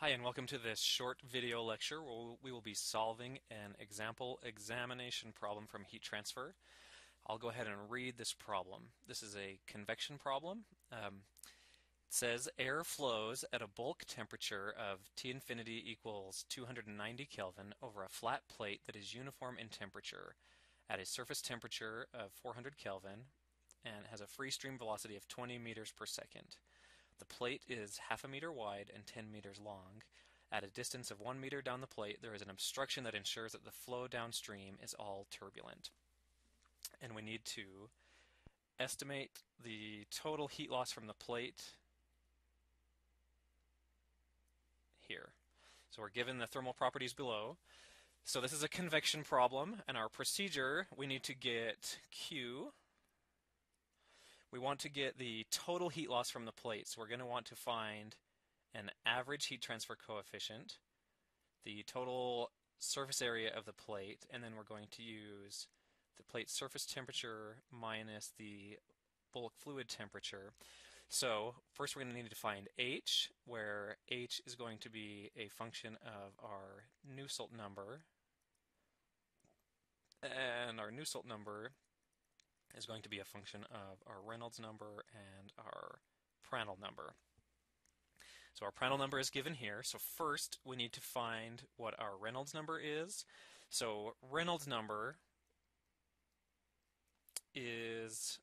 Hi and welcome to this short video lecture where we will be solving an example examination problem from heat transfer. I'll go ahead and read this problem. This is a convection problem. Um, it says air flows at a bulk temperature of T infinity equals 290 Kelvin over a flat plate that is uniform in temperature at a surface temperature of 400 Kelvin and has a free stream velocity of 20 meters per second. The plate is half a meter wide and 10 meters long. At a distance of 1 meter down the plate, there is an obstruction that ensures that the flow downstream is all turbulent. And we need to estimate the total heat loss from the plate here. So we're given the thermal properties below. So this is a convection problem, and our procedure, we need to get Q, we want to get the total heat loss from the plate. So we're going to want to find an average heat transfer coefficient, the total surface area of the plate, and then we're going to use the plate surface temperature minus the bulk fluid temperature. So first we're going to need to find H, where H is going to be a function of our Nusselt number. And our Nusselt number is going to be a function of our Reynolds number and our Prandtl number. So our Prandtl number is given here. So first we need to find what our Reynolds number is. So Reynolds number is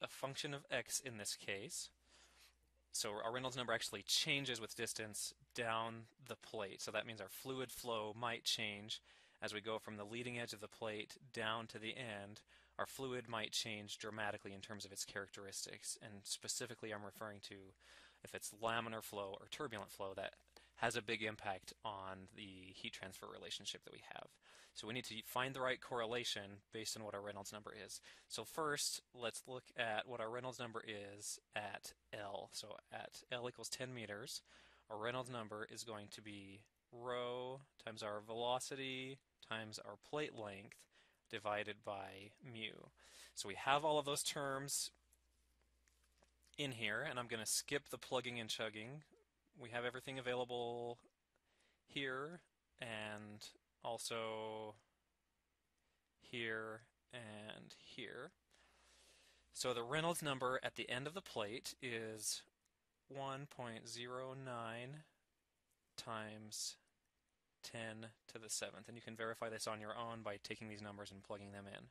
a function of x in this case. So our Reynolds number actually changes with distance down the plate. So that means our fluid flow might change as we go from the leading edge of the plate down to the end, our fluid might change dramatically in terms of its characteristics. And specifically, I'm referring to if it's laminar flow or turbulent flow, that has a big impact on the heat transfer relationship that we have. So we need to find the right correlation based on what our Reynolds number is. So first, let's look at what our Reynolds number is at L. So at L equals 10 meters, our Reynolds number is going to be rho times our velocity times our plate length divided by mu. So we have all of those terms in here, and I'm going to skip the plugging and chugging. We have everything available here and also here and here. So the Reynolds number at the end of the plate is 1.09 times 10 to the seventh. And you can verify this on your own by taking these numbers and plugging them in.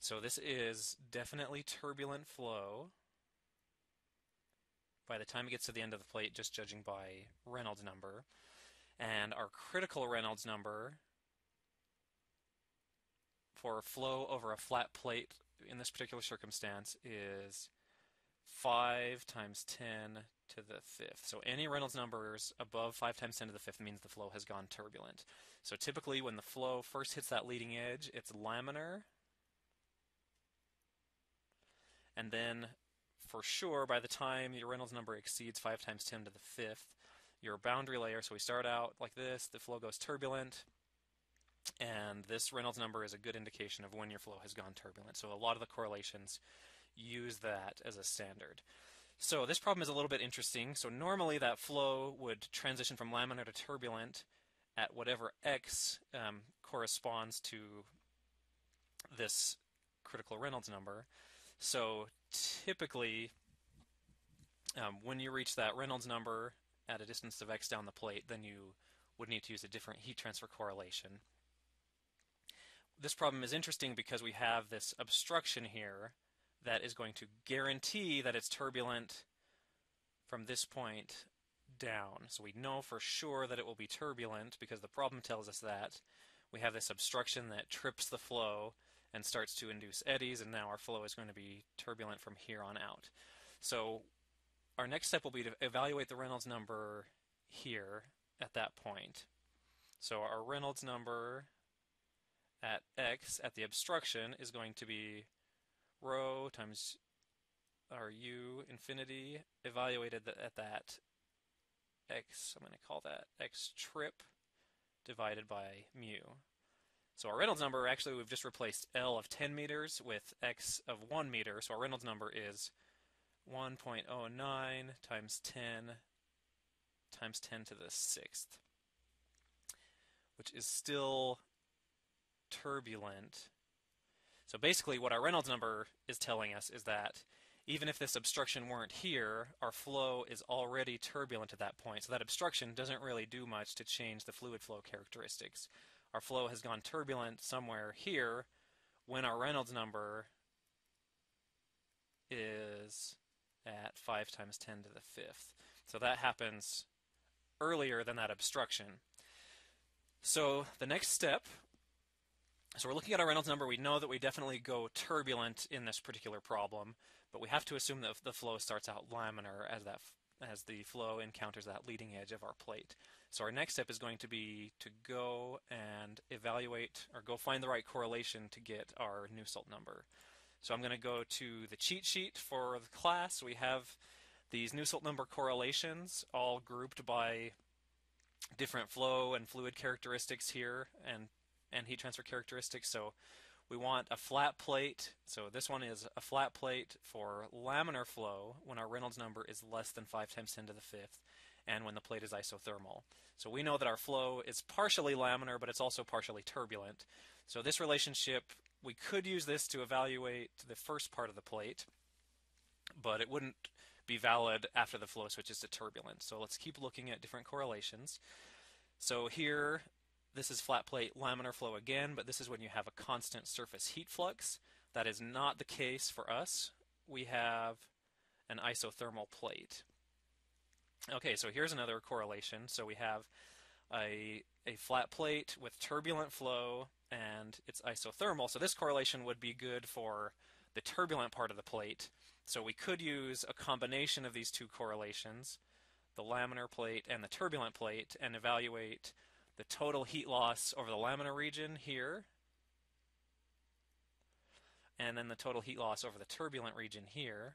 So this is definitely turbulent flow by the time it gets to the end of the plate, just judging by Reynolds number. And our critical Reynolds number for flow over a flat plate in this particular circumstance is 5 times 10 to the fifth. So any Reynolds numbers above 5 times 10 to the fifth means the flow has gone turbulent. So typically when the flow first hits that leading edge, it's laminar. And then for sure, by the time your Reynolds number exceeds 5 times 10 to the fifth, your boundary layer, so we start out like this, the flow goes turbulent, and this Reynolds number is a good indication of when your flow has gone turbulent. So a lot of the correlations use that as a standard. So this problem is a little bit interesting. So normally that flow would transition from laminar to turbulent at whatever x um, corresponds to this critical Reynolds number. So typically, um, when you reach that Reynolds number at a distance of x down the plate, then you would need to use a different heat transfer correlation. This problem is interesting because we have this obstruction here that is going to guarantee that it's turbulent from this point down. So we know for sure that it will be turbulent because the problem tells us that. We have this obstruction that trips the flow and starts to induce eddies, and now our flow is going to be turbulent from here on out. So our next step will be to evaluate the Reynolds number here at that point. So our Reynolds number at x at the obstruction is going to be rho times our u infinity evaluated at that x, I'm going to call that x trip divided by mu. So our Reynolds number, actually we've just replaced L of 10 meters with x of 1 meter, so our Reynolds number is 1.09 times 10 times 10 to the sixth, which is still turbulent. So basically what our Reynolds number is telling us is that even if this obstruction weren't here, our flow is already turbulent at that point. So that obstruction doesn't really do much to change the fluid flow characteristics. Our flow has gone turbulent somewhere here when our Reynolds number is at 5 times 10 to the fifth. So that happens earlier than that obstruction. So the next step, so we're looking at our Reynolds number. We know that we definitely go turbulent in this particular problem, but we have to assume that the flow starts out laminar as that as the flow encounters that leading edge of our plate. So our next step is going to be to go and evaluate or go find the right correlation to get our Nusselt number. So I'm going to go to the cheat sheet for the class. We have these Nusselt number correlations all grouped by different flow and fluid characteristics here and, and heat transfer characteristics. So we want a flat plate. So this one is a flat plate for laminar flow when our Reynolds number is less than 5 times 10 to the fifth and when the plate is isothermal. So we know that our flow is partially laminar, but it's also partially turbulent. So this relationship, we could use this to evaluate the first part of the plate, but it wouldn't be valid after the flow switches to turbulent. So let's keep looking at different correlations. So here this is flat plate laminar flow again, but this is when you have a constant surface heat flux. That is not the case for us. We have an isothermal plate. Okay, so here's another correlation. So we have a, a flat plate with turbulent flow and it's isothermal. So this correlation would be good for the turbulent part of the plate. So we could use a combination of these two correlations, the laminar plate and the turbulent plate, and evaluate the total heat loss over the laminar region here, and then the total heat loss over the turbulent region here,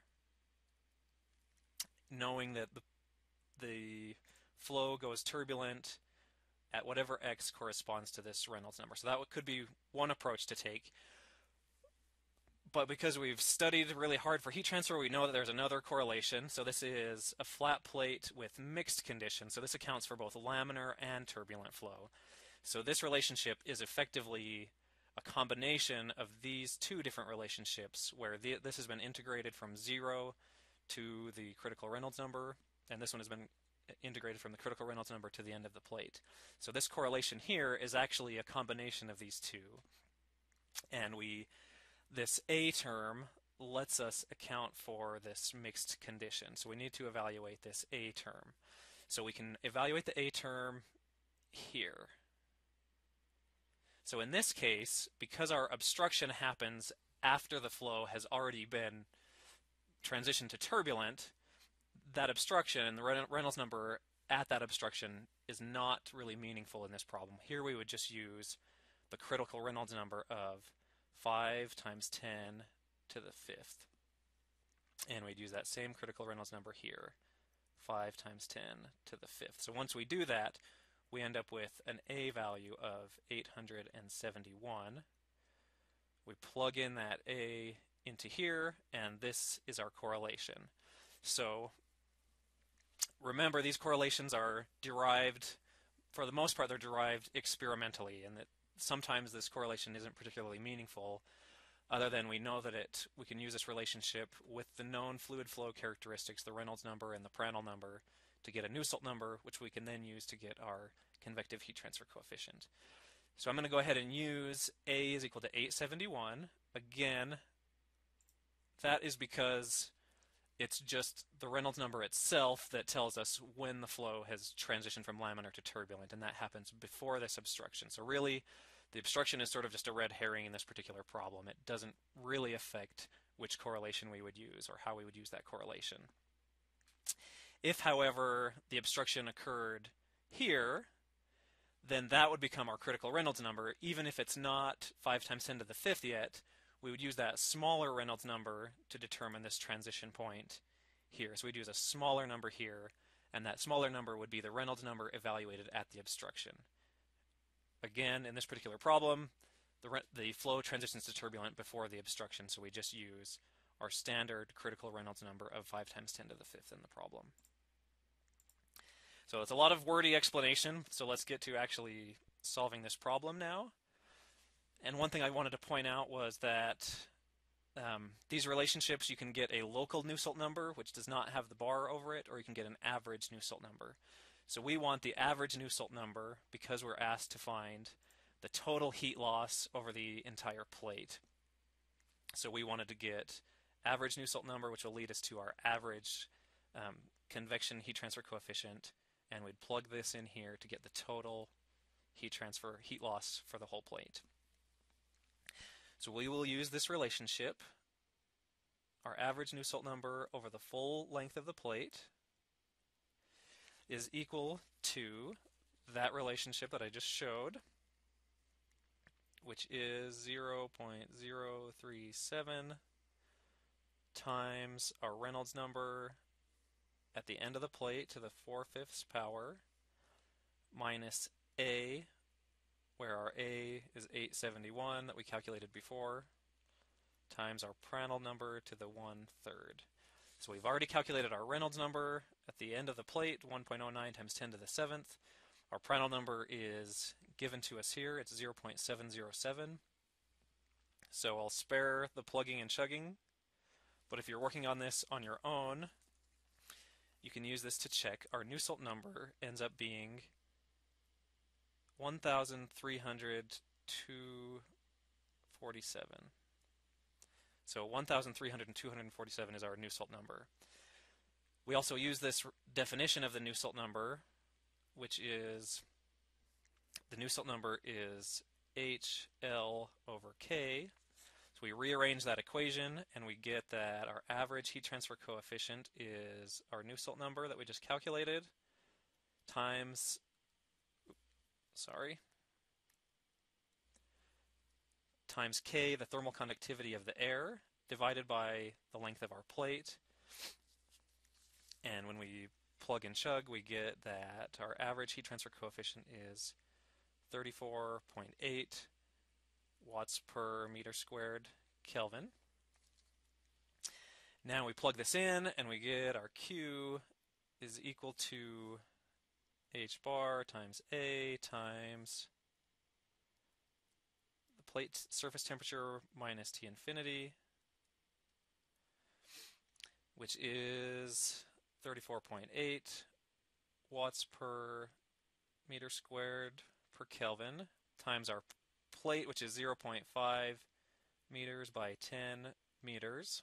knowing that the, the flow goes turbulent at whatever x corresponds to this Reynolds number. So that could be one approach to take. But because we've studied really hard for heat transfer, we know that there's another correlation. So this is a flat plate with mixed conditions. So this accounts for both laminar and turbulent flow. So this relationship is effectively a combination of these two different relationships where the, this has been integrated from zero to the critical Reynolds number, and this one has been integrated from the critical Reynolds number to the end of the plate. So this correlation here is actually a combination of these two. And we this A term lets us account for this mixed condition. So we need to evaluate this A term. So we can evaluate the A term here. So in this case, because our obstruction happens after the flow has already been transitioned to turbulent, that obstruction and the Reynolds number at that obstruction is not really meaningful in this problem. Here we would just use the critical Reynolds number of 5 times 10 to the fifth. And we'd use that same critical Reynolds number here, 5 times 10 to the fifth. So once we do that, we end up with an A value of 871. We plug in that A into here, and this is our correlation. So remember, these correlations are derived, for the most part, they're derived experimentally, and that sometimes this correlation isn't particularly meaningful other than we know that it we can use this relationship with the known fluid flow characteristics, the Reynolds number and the Prandtl number, to get a Nusselt number, which we can then use to get our convective heat transfer coefficient. So I'm going to go ahead and use A is equal to 871. Again, that is because it's just the Reynolds number itself that tells us when the flow has transitioned from laminar to turbulent, and that happens before this obstruction. So really, the obstruction is sort of just a red herring in this particular problem. It doesn't really affect which correlation we would use or how we would use that correlation. If, however, the obstruction occurred here, then that would become our critical Reynolds number, even if it's not 5 times 10 to the fifth yet, we would use that smaller Reynolds number to determine this transition point here. So we'd use a smaller number here, and that smaller number would be the Reynolds number evaluated at the obstruction. Again, in this particular problem, the, the flow transitions to turbulent before the obstruction, so we just use our standard critical Reynolds number of 5 times 10 to the fifth in the problem. So it's a lot of wordy explanation, so let's get to actually solving this problem now. And one thing I wanted to point out was that um, these relationships, you can get a local Nusselt number, which does not have the bar over it, or you can get an average Nusselt number. So we want the average Nusselt number because we're asked to find the total heat loss over the entire plate. So we wanted to get average Nusselt number, which will lead us to our average um, convection heat transfer coefficient, and we'd plug this in here to get the total heat transfer heat loss for the whole plate. So we will use this relationship, our average Nusselt number over the full length of the plate is equal to that relationship that I just showed, which is 0.037 times our Reynolds number at the end of the plate to the 4 fifths power minus A, where our A is 871 that we calculated before, times our Prandtl number to the 1 third. So we've already calculated our Reynolds number at the end of the plate, 1.09 times 10 to the 7th. Our Prandtl number is given to us here. It's 0.707. So I'll spare the plugging and chugging. But if you're working on this on your own, you can use this to check. Our Nusselt number ends up being 1,347. So 1,300 and 247 is our Nusselt number. We also use this definition of the Nusselt number, which is the Nusselt number is HL over K. So we rearrange that equation and we get that our average heat transfer coefficient is our Nusselt number that we just calculated times, sorry, times K, the thermal conductivity of the air, divided by the length of our plate. And when we plug and chug, we get that our average heat transfer coefficient is 34.8 watts per meter squared Kelvin. Now we plug this in and we get our Q is equal to H bar times A times the plate surface temperature minus T infinity, which is 34.8 watts per meter squared per Kelvin times our plate, which is 0.5 meters by 10 meters,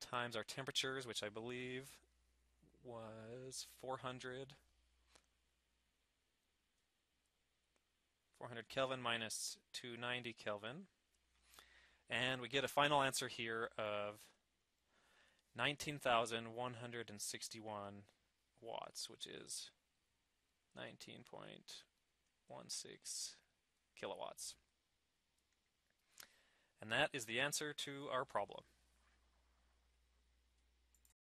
times our temperatures, which I believe was 400 400 Kelvin minus 290 Kelvin. And we get a final answer here of 19,161 watts, which is 19.16 kilowatts. And that is the answer to our problem.